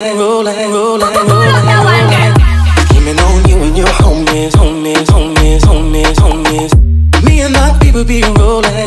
rolling, rolling, rolling. rolling. Blaming on you and your homies, homies, homies, homies, homies. Me and my people be rolling.